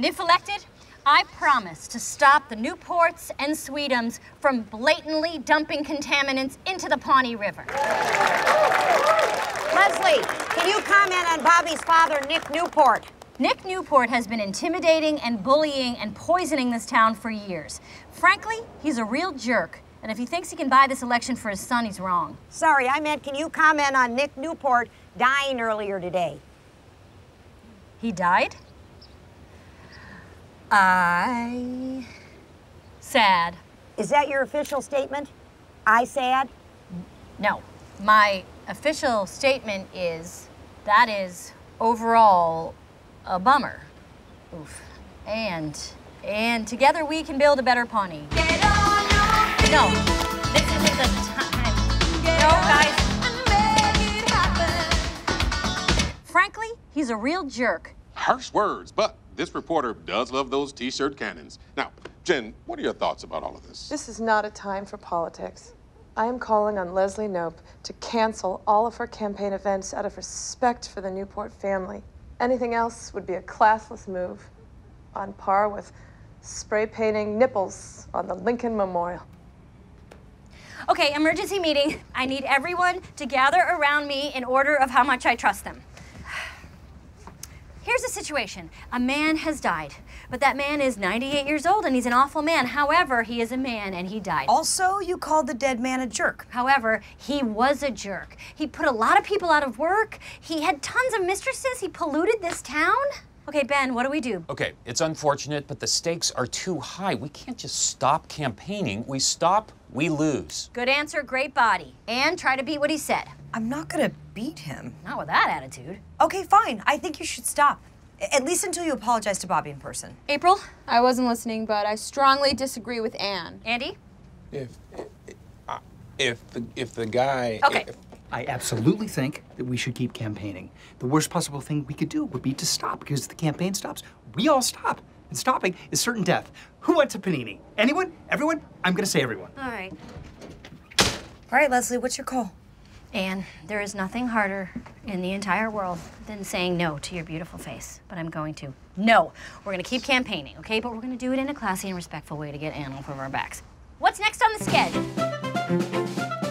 And if elected, I promise to stop the Newports and Sweetums from blatantly dumping contaminants into the Pawnee River. Leslie, can you comment on Bobby's father, Nick Newport? Nick Newport has been intimidating and bullying and poisoning this town for years. Frankly, he's a real jerk. And if he thinks he can buy this election for his son, he's wrong. Sorry, I meant can you comment on Nick Newport dying earlier today? He died? I. sad. Is that your official statement? I sad? No. My official statement is that is overall a bummer. Oof. And and together we can build a better Pawnee. No, this isn't the time. No, guys. Frankly, he's a real jerk. Harsh words, but this reporter does love those t-shirt cannons. Now, Jen, what are your thoughts about all of this? This is not a time for politics. I am calling on Leslie Knope to cancel all of her campaign events out of respect for the Newport family. Anything else would be a classless move, on par with spray painting nipples on the Lincoln Memorial. Okay, emergency meeting. I need everyone to gather around me in order of how much I trust them. Here's the situation. A man has died, but that man is 98 years old and he's an awful man. However, he is a man and he died. Also, you called the dead man a jerk. However, he was a jerk. He put a lot of people out of work. He had tons of mistresses. He polluted this town. Okay, Ben, what do we do? Okay, it's unfortunate, but the stakes are too high. We can't just stop campaigning. We stop, we lose. Good answer, great body. And try to beat what he said. I'm not gonna beat him. Not with that attitude. Okay, fine. I think you should stop. At least until you apologize to Bobby in person. April? I wasn't listening, but I strongly disagree with Ann. Andy? If if, if the if the guy Okay. if- I absolutely think that we should keep campaigning. The worst possible thing we could do would be to stop because if the campaign stops, we all stop. And stopping is certain death. Who wants a panini? Anyone? Everyone? I'm gonna say everyone. All right. All right, Leslie, what's your call? Ann, there is nothing harder in the entire world than saying no to your beautiful face. But I'm going to. No. We're going to keep campaigning, okay? But we're going to do it in a classy and respectful way to get Ann off of our backs. What's next on the schedule?